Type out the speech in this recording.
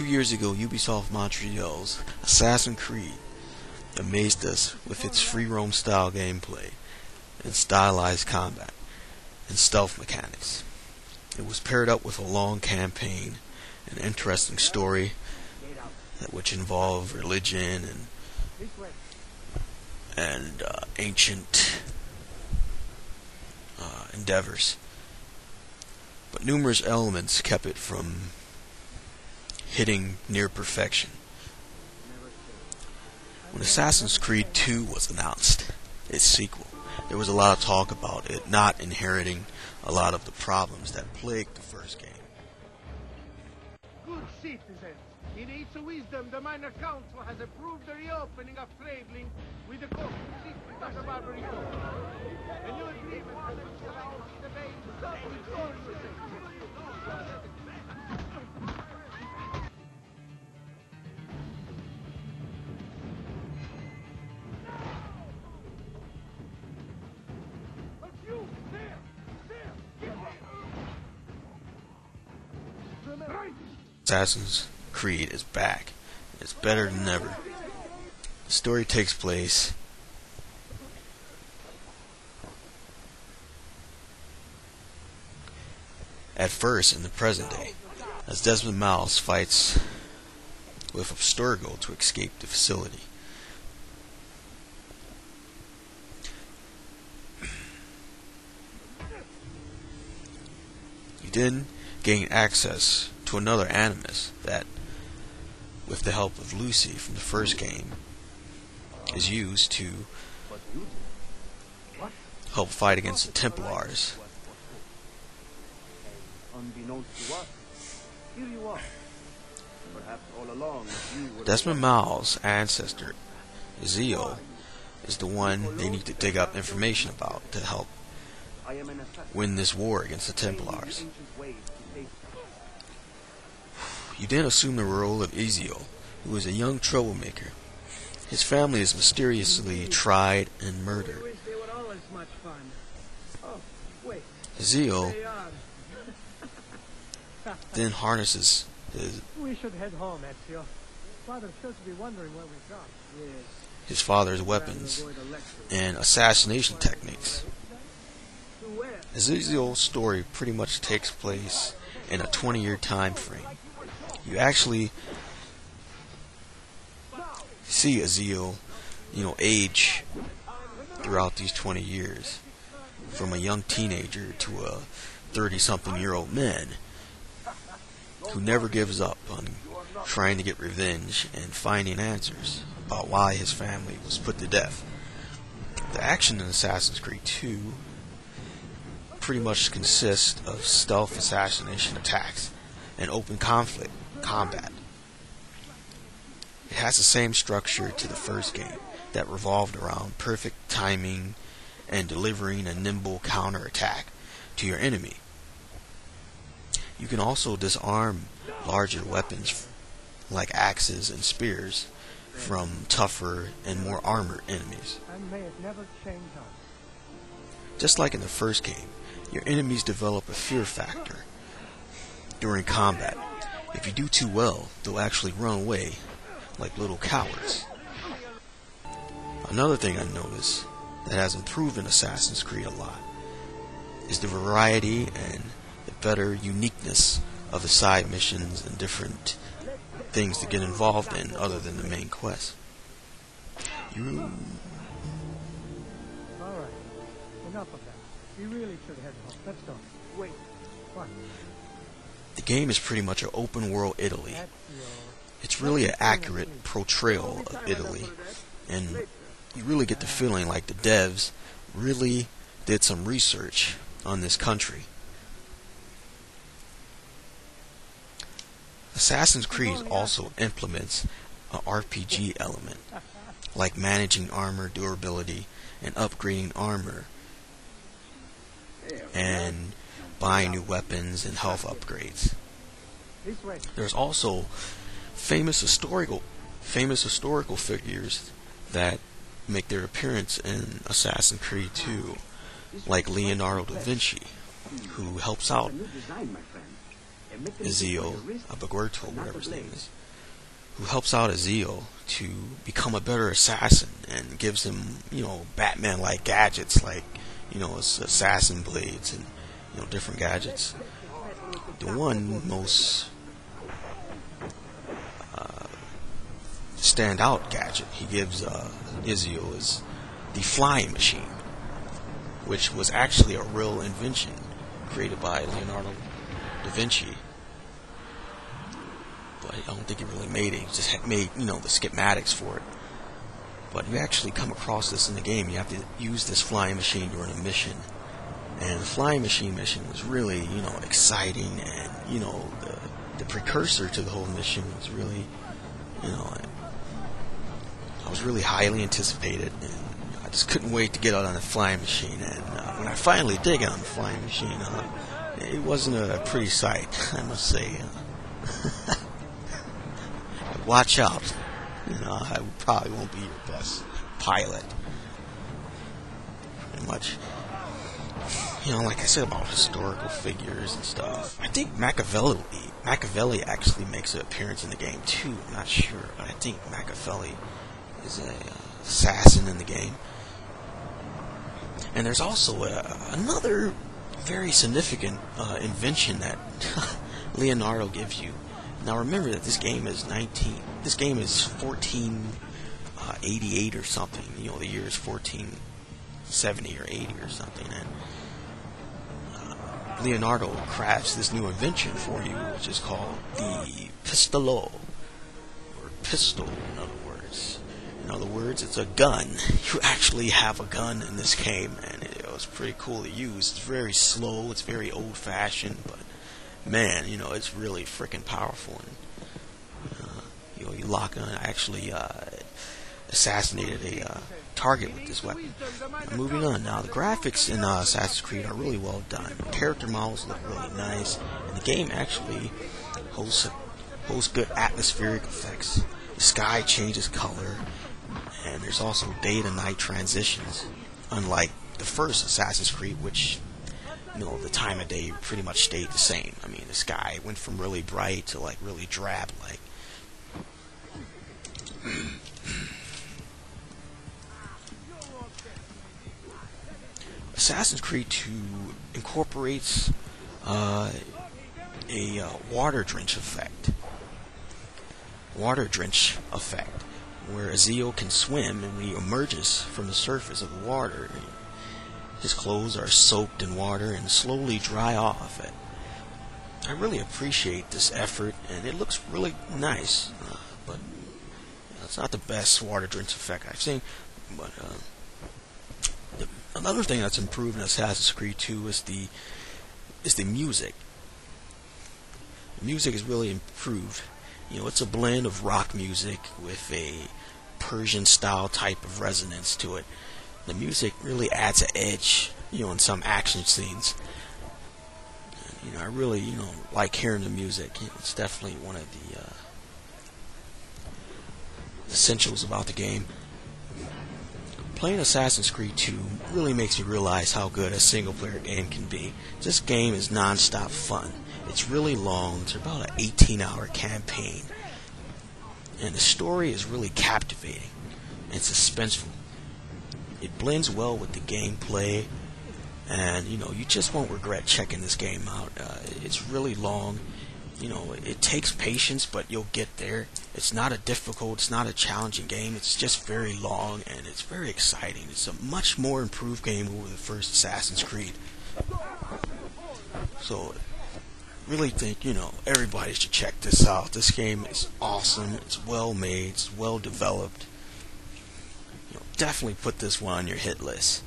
Two years ago, Ubisoft Montreal's Assassin's Creed amazed us with its free roam style gameplay and stylized combat and stealth mechanics. It was paired up with a long campaign, an interesting story which involved religion and and uh, ancient uh, endeavors. But numerous elements kept it from hitting near perfection. When Assassin's Creed 2 was announced, its sequel, there was a lot of talk about it not inheriting a lot of the problems that plagued the first game. Good citizens, in its wisdom, the Minor Council has approved the reopening of with the coast of Barbary Assassin's Creed is back. It's better than ever. The story takes place at first in the present day, as Desmond Miles fights with Abstergo to escape the facility. You then gain access to another Animus that, with the help of Lucy from the first game, is used to help fight against the Templars. Desmond Miles' ancestor, Ezio, is the one they need to dig up information about to help win this war against the Templars. You then assume the role of Ezio, who is a young troublemaker. His family is mysteriously tried and murdered. Oh, Ezio then harnesses his, We should head home, Ezio. Father's sure be wondering where we've gone. Yes. his father's weapons and assassination techniques. Ezio's story pretty much takes place in a 20 year time frame. You actually see Ezio, you know, age throughout these 20 years from a young teenager to a 30 something year old man who never gives up on trying to get revenge and finding answers about why his family was put to death. The action in Assassin's Creed 2 pretty much consists of stealth assassination attacks and open conflict combat. It has the same structure to the first game that revolved around perfect timing and delivering a nimble counterattack to your enemy. You can also disarm larger weapons like axes and spears from tougher and more armored enemies. Just like in the first game, your enemies develop a fear factor during combat. If you do too well, they'll actually run away like little cowards. Another thing I noticed that has improved in Assassin's Creed a lot is the variety and the better uniqueness of the side missions and different things to get involved in other than the main quest. You All right. Enough of that. We really should head home. Let's go. Wait. What? The game is pretty much an open world Italy. It's really an accurate portrayal of Italy, and you really get the feeling like the devs really did some research on this country. Assassin's Creed also implements an RPG element, like managing armor durability and upgrading armor, and buying new weapons and health upgrades. There's also famous historical famous historical figures that make their appearance in Assassin's Creed 2, like Leonardo da Vinci, who helps out. Ezio Abaguerto, whatever his name is, who helps out Ezio to become a better assassin and gives him, you know, Batman-like gadgets like, you know, assassin blades and, you know, different gadgets. The one most uh, standout gadget he gives uh, Ezio is the flying machine, which was actually a real invention created by Leonardo da Vinci. But I don't think he really made it. He just made, you know, the schematics for it. But you actually come across this in the game. You have to use this flying machine during a mission. And flying machine mission was really, you know, exciting and, you know, the, the precursor to the whole mission was really, you know, I was really highly anticipated and I just couldn't wait to get out on the flying machine. And uh, when I finally did get on the flying machine, uh, it wasn't a pretty sight, I must say. Uh, watch out. You know, I probably won't be your best pilot. Pretty much. You know, like I said about historical figures and stuff. I think Machiavelli, Machiavelli actually makes an appearance in the game too. I'm not sure, but I think Machiavelli is a uh, assassin in the game. And there's also a, another very significant uh, invention that Leonardo gives you. Now remember that this game is 19. This game is 1488 uh, or something. You know, the year is 1470 or 80 or something. And uh, Leonardo crafts this new invention for you, which is called the pistolo, or pistol, in other words. In other words, it's a gun. You actually have a gun in this game, and it was pretty cool to use. It's very slow, it's very old fashioned, but man, you know, it's really freaking powerful. And, uh, you know, you lock on. Actually uh, assassinated a uh, target with this weapon. Now, moving on. Now, the graphics in uh, Assassin's Creed are really well done. The character models look really nice, and the game actually hosts hosts good atmospheric effects. The sky changes color, and there's also day to night transitions, unlike the first Assassin's Creed, which you know the time of day pretty much stayed the same. I mean, the sky went from really bright to like really drab, like. Assassin's Creed 2 incorporates uh, a uh, water drench effect. Water drench effect where Ezio can swim and when he emerges from the surface of the water, his clothes are soaked in water and slowly dry off. I really appreciate this effort, and it looks really nice, uh, but it's not the best water drench effect I've seen. But uh, another thing that's improved in Assassin's Creed 2 is the is the music. The music is really improved. You know, it's a blend of rock music with a Persian style type of resonance to it. The music really adds an edge, you know, in some action scenes. You know, I really, you know, like hearing the music. It's definitely one of the uh, essentials about the game. Playing Assassin's Creed 2 really makes me realize how good a single player game can be. This game is non-stop fun. It's really long. It's about an 18 hour campaign and the story is really captivating and suspenseful. It blends well with the gameplay, and you know you just won't regret checking this game out. Uh, it's really long. You know, it takes patience, but you'll get there. It's not a difficult, it's not a challenging game. It's just very long and it's very exciting. It's a much more improved game over the first Assassin's Creed. So really think, you know, everybody should check this out. This game is awesome. It's well made. It's well developed. You know, definitely put this one on your hit list.